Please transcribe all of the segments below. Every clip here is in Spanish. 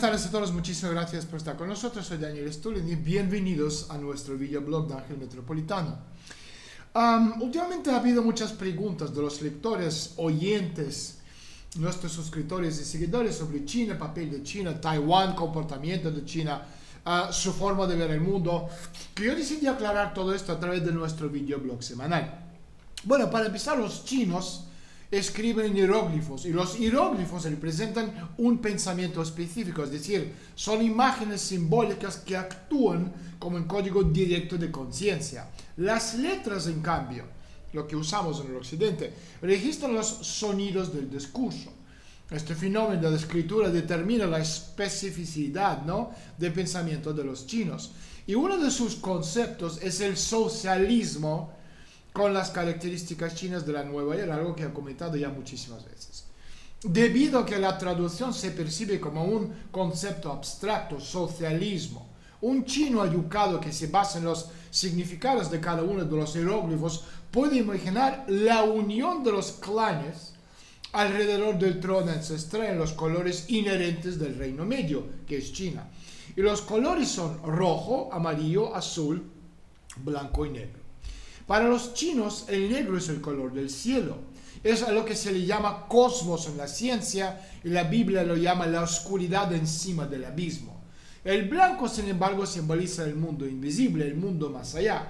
Tardes a todos, muchísimas gracias por estar con nosotros. Soy Daniel Stulin y bienvenidos a nuestro videoblog de Ángel Metropolitano. últimamente ha habido muchas preguntas de los lectores, oyentes, nuestros suscriptores y seguidores sobre China, papel de China, Taiwán, comportamiento de China, uh, su forma de ver el mundo, que yo decidí aclarar todo esto a través de nuestro videoblog semanal. Bueno, para empezar, los chinos escriben hieróglifos y los hieróglifos representan un pensamiento específico, es decir, son imágenes simbólicas que actúan como un código directo de conciencia. Las letras, en cambio, lo que usamos en el occidente, registran los sonidos del discurso. Este fenómeno de escritura determina la especificidad ¿no? de pensamiento de los chinos. Y uno de sus conceptos es el socialismo con las características chinas de la nueva era, algo que he comentado ya muchísimas veces. Debido a que la traducción se percibe como un concepto abstracto, socialismo, un chino educado que se basa en los significados de cada uno de los jeroglíficos puede imaginar la unión de los clanes alrededor del trono ancestral en los colores inherentes del reino medio, que es China. Y los colores son rojo, amarillo, azul, blanco y negro. Para los chinos, el negro es el color del cielo. Es a lo que se le llama cosmos en la ciencia y la Biblia lo llama la oscuridad encima del abismo. El blanco, sin embargo, simboliza el mundo invisible, el mundo más allá.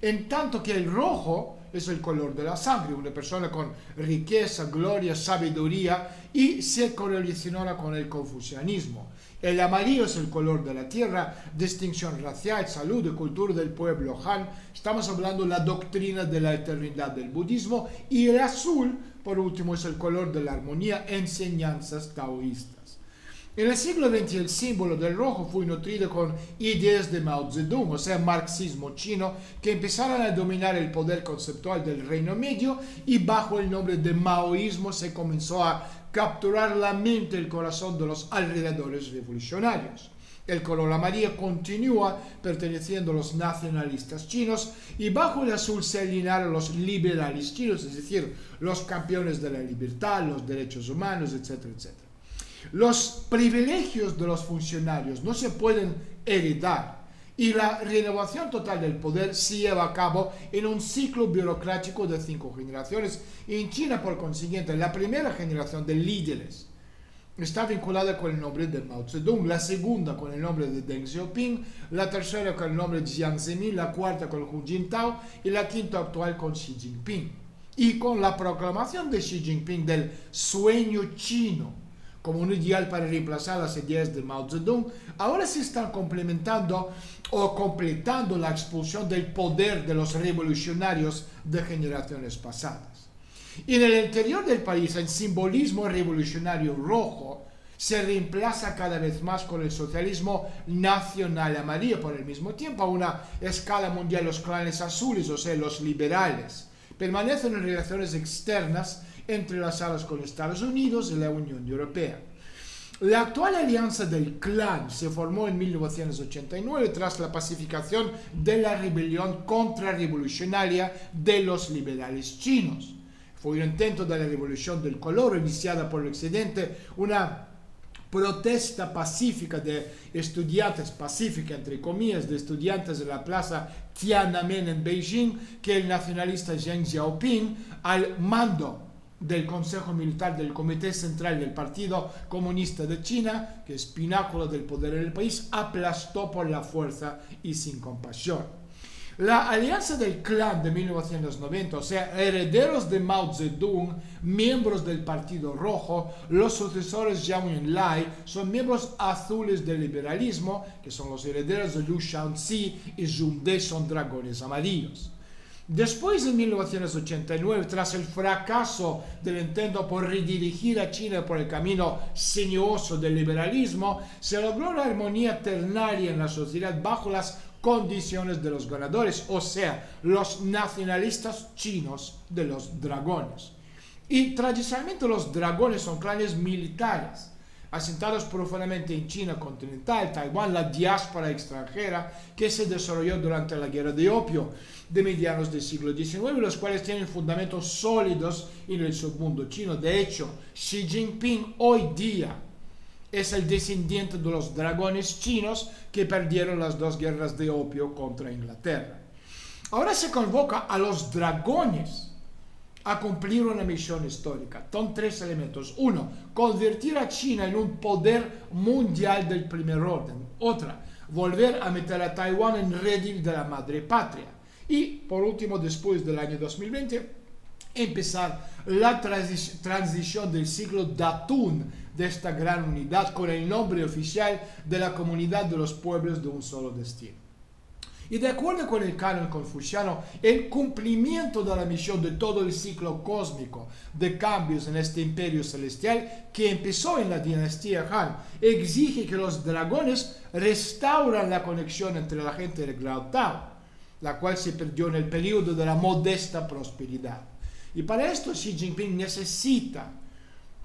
En tanto que el rojo es el color de la sangre, una persona con riqueza, gloria, sabiduría y se correlaciona con el confucianismo. El amarillo es el color de la tierra, distinción racial, salud y cultura del pueblo Han. Estamos hablando de la doctrina de la eternidad del budismo. Y el azul, por último, es el color de la armonía, enseñanzas taoístas. En el siglo XX el símbolo del rojo fue nutrido con ideas de Mao Zedong, o sea, marxismo chino, que empezaron a dominar el poder conceptual del Reino Medio y bajo el nombre de maoísmo se comenzó a capturar la mente y el corazón de los alrededores revolucionarios. El color amarillo continúa perteneciendo a los nacionalistas chinos y bajo el azul se alinearon los liberales chinos, es decir, los campeones de la libertad, los derechos humanos, etcétera, etcétera. Los privilegios de los funcionarios no se pueden heredar y la renovación total del poder se lleva a cabo en un ciclo burocrático de cinco generaciones. En China, por consiguiente, la primera generación de líderes está vinculada con el nombre de Mao Zedong, la segunda con el nombre de Deng Xiaoping, la tercera con el nombre de Jiang Zemin, la cuarta con Hu Jintao y la quinta actual con Xi Jinping. Y con la proclamación de Xi Jinping del sueño chino como un ideal para reemplazar las ideas de Mao Zedong, ahora se están complementando o completando la expulsión del poder de los revolucionarios de generaciones pasadas. Y en el interior del país, el simbolismo revolucionario rojo se reemplaza cada vez más con el socialismo nacional amarillo. Por el mismo tiempo, a una escala mundial, los clanes azules, o sea, los liberales, permanecen en relaciones externas entrelazadas con Estados Unidos y la Unión Europea. La actual alianza del clan se formó en 1989 tras la pacificación de la rebelión contrarrevolucionaria de los liberales chinos. Fue un intento de la revolución del color iniciada por el Occidente, una protesta pacífica de estudiantes, pacífica entre comillas, de estudiantes de la plaza Tiananmen en Beijing, que el nacionalista Zheng Xiaoping, al mando del Consejo Militar del Comité Central del Partido Comunista de China, que es pináculo del poder en el país, aplastó por la fuerza y sin compasión. La alianza del clan de 1990, o sea, herederos de Mao Zedong, miembros del Partido Rojo, los sucesores Jiang Enlai, son miembros azules del liberalismo, que son los herederos de Liu Shaoxi y Zhou De, son dragones amarillos. Después de 1989, tras el fracaso del intento por redirigir a China por el camino sinuoso del liberalismo, se logró la armonía ternaria en la sociedad bajo las condiciones de los ganadores, o sea, los nacionalistas chinos de los dragones. Y tradicionalmente los dragones son clanes militares asentados profundamente en China continental, Taiwán, la diáspora extranjera que se desarrolló durante la guerra de opio de medianos del siglo XIX, los cuales tienen fundamentos sólidos en el submundo chino. De hecho, Xi Jinping hoy día es el descendiente de los dragones chinos que perdieron las dos guerras de opio contra Inglaterra. Ahora se convoca a los dragones a cumplir una misión histórica. Son tres elementos. Uno, convertir a China en un poder mundial del primer orden. Otra, volver a meter a Taiwán en redil de la madre patria. Y por último, después del año 2020, empezar la transición del siglo Datun de esta gran unidad con el nombre oficial de la comunidad de los pueblos de un solo destino. Y de acuerdo con el canon confuciano, el cumplimiento de la misión de todo el ciclo cósmico de cambios en este imperio celestial que empezó en la dinastía Han exige que los dragones restauran la conexión entre la gente del Grau Tao, la cual se perdió en el periodo de la modesta prosperidad. Y para esto Xi Jinping necesita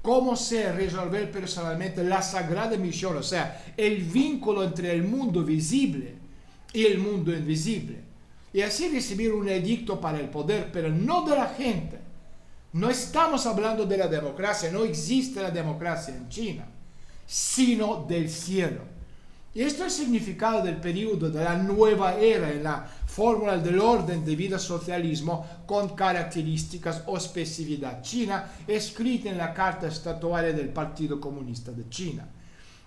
cómo se resolver personalmente la sagrada misión, o sea, el vínculo entre el mundo visible y el mundo invisible. Y así recibir un edicto para el poder, pero no de la gente. No estamos hablando de la democracia, no existe la democracia en China, sino del cielo. Y esto es el significado del periodo de la nueva era en la fórmula del orden de vida socialismo con características o especificidad china escrita en la carta estatuaria del Partido Comunista de China.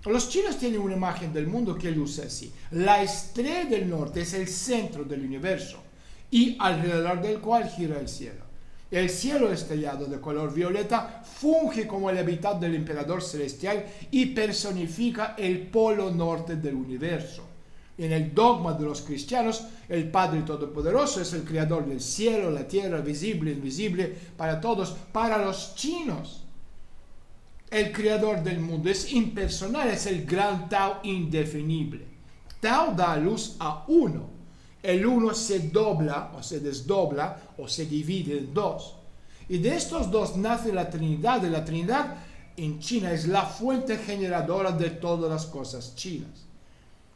Los chinos tienen una imagen del mundo que luce así. La estrella del norte es el centro del universo y alrededor del cual gira el cielo. El cielo estrellado de color violeta funge como el hábitat del emperador celestial y personifica el polo norte del universo. En el dogma de los cristianos, el Padre Todopoderoso es el creador del cielo, la tierra, visible, invisible, para todos. Para los chinos, el creador del mundo es impersonal, es el gran Tao indefinible. Tao da luz a uno el uno se dobla o se desdobla o se divide en dos. Y de estos dos nace la Trinidad. Y la Trinidad en China es la fuente generadora de todas las cosas chinas.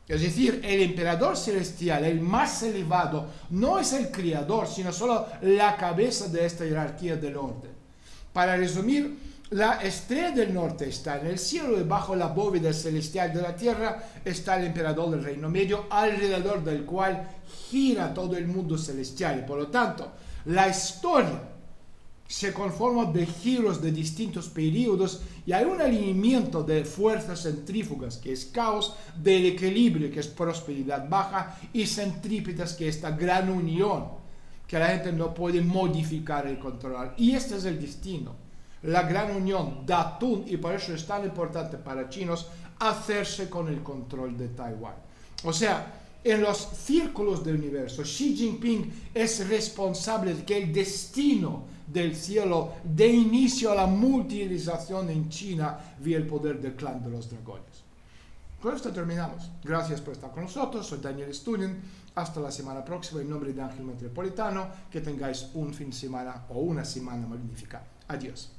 Es decir, el emperador celestial, el más elevado, no es el creador, sino solo la cabeza de esta jerarquía del orden. Para resumir, la estrella del norte está en el cielo y bajo la bóveda celestial de la tierra está el emperador del reino medio, alrededor del cual gira todo el mundo celestial. Y por lo tanto, la historia se conforma de giros de distintos periodos y hay un alineamiento de fuerzas centrífugas, que es caos, del equilibrio, que es prosperidad baja, y centrípetas, que es esta gran unión, que la gente no puede modificar y controlar. Y este es el destino la gran unión Datun y por eso es tan importante para chinos hacerse con el control de Taiwán. O sea, en los círculos del universo, Xi Jinping es responsable de que el destino del cielo dé inicio a la multilización en China vía el poder del clan de los dragones. Con esto terminamos. Gracias por estar con nosotros. Soy Daniel Stunin. Hasta la semana próxima. En nombre de Ángel Metropolitano, que tengáis un fin de semana o una semana magnífica. Adiós.